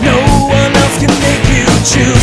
No one else can make you choose.